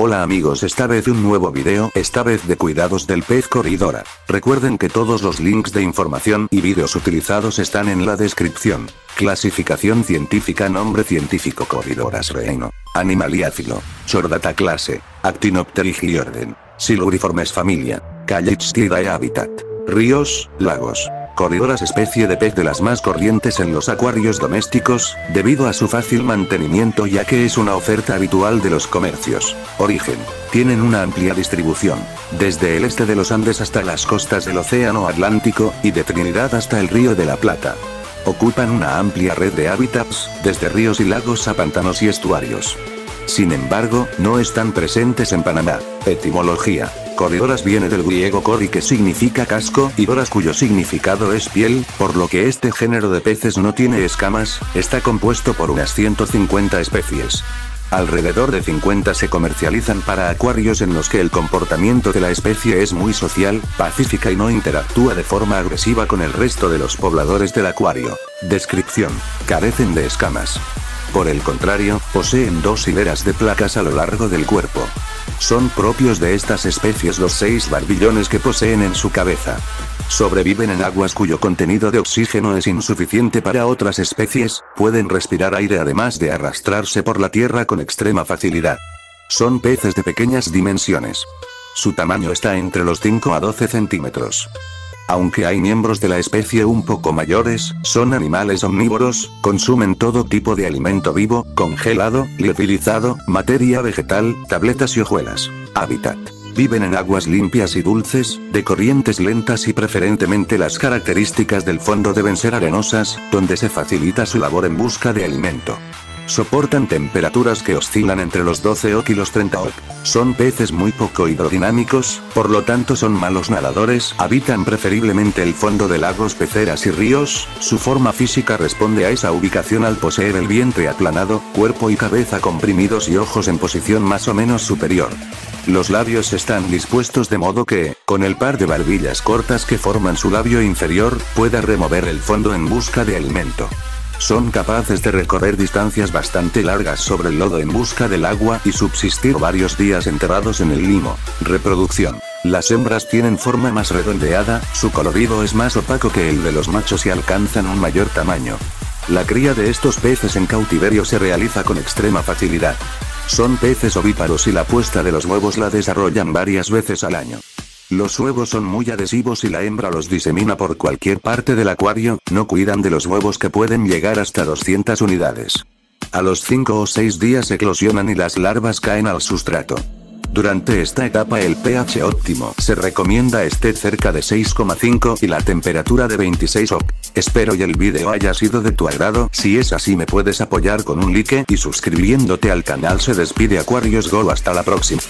Hola amigos esta vez un nuevo video, esta vez de cuidados del pez corridora. Recuerden que todos los links de información y vídeos utilizados están en la descripción. Clasificación científica Nombre científico Corridoras reino. Animaliáfilo. Chordata clase. Actinopterigi orden. Siluriformes familia. Callichtidae habitat. Ríos, lagos. Corridoras especie de pez de las más corrientes en los acuarios domésticos, debido a su fácil mantenimiento ya que es una oferta habitual de los comercios. Origen. Tienen una amplia distribución, desde el este de los Andes hasta las costas del Océano Atlántico, y de Trinidad hasta el Río de la Plata. Ocupan una amplia red de hábitats, desde ríos y lagos a pantanos y estuarios. Sin embargo, no están presentes en Panamá. Etimología. Corridoras viene del griego cori que significa casco y doras cuyo significado es piel, por lo que este género de peces no tiene escamas, está compuesto por unas 150 especies. Alrededor de 50 se comercializan para acuarios en los que el comportamiento de la especie es muy social, pacífica y no interactúa de forma agresiva con el resto de los pobladores del acuario. Descripción. Carecen de escamas. Por el contrario, poseen dos hileras de placas a lo largo del cuerpo. Son propios de estas especies los seis barbillones que poseen en su cabeza. Sobreviven en aguas cuyo contenido de oxígeno es insuficiente para otras especies, pueden respirar aire además de arrastrarse por la tierra con extrema facilidad. Son peces de pequeñas dimensiones. Su tamaño está entre los 5 a 12 centímetros. Aunque hay miembros de la especie un poco mayores, son animales omnívoros, consumen todo tipo de alimento vivo, congelado, liofilizado, materia vegetal, tabletas y hojuelas. Hábitat. Viven en aguas limpias y dulces, de corrientes lentas y preferentemente las características del fondo deben ser arenosas, donde se facilita su labor en busca de alimento. Soportan temperaturas que oscilan entre los 12 OK y los 30 OK. Son peces muy poco hidrodinámicos, por lo tanto son malos nadadores, habitan preferiblemente el fondo de lagos, peceras y ríos, su forma física responde a esa ubicación al poseer el vientre aplanado, cuerpo y cabeza comprimidos y ojos en posición más o menos superior. Los labios están dispuestos de modo que, con el par de barbillas cortas que forman su labio inferior, pueda remover el fondo en busca de alimento. Son capaces de recorrer distancias bastante largas sobre el lodo en busca del agua y subsistir varios días enterrados en el limo. Reproducción. Las hembras tienen forma más redondeada, su colorido es más opaco que el de los machos y alcanzan un mayor tamaño. La cría de estos peces en cautiverio se realiza con extrema facilidad. Son peces ovíparos y la puesta de los huevos la desarrollan varias veces al año. Los huevos son muy adhesivos y la hembra los disemina por cualquier parte del acuario, no cuidan de los huevos que pueden llegar hasta 200 unidades. A los 5 o 6 días eclosionan y las larvas caen al sustrato. Durante esta etapa el pH óptimo se recomienda esté cerca de 6,5 y la temperatura de 26 OK. Espero y el vídeo haya sido de tu agrado, si es así me puedes apoyar con un like y suscribiéndote al canal se despide Aquarius Go hasta la próxima.